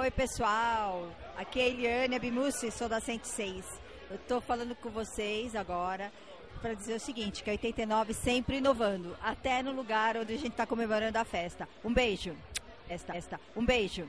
Oi, pessoal. Aqui é a Eliane Abimussi, sou da 106. Eu estou falando com vocês agora para dizer o seguinte, que a 89 sempre inovando, até no lugar onde a gente está comemorando a festa. Um beijo. Esta, esta. Um beijo.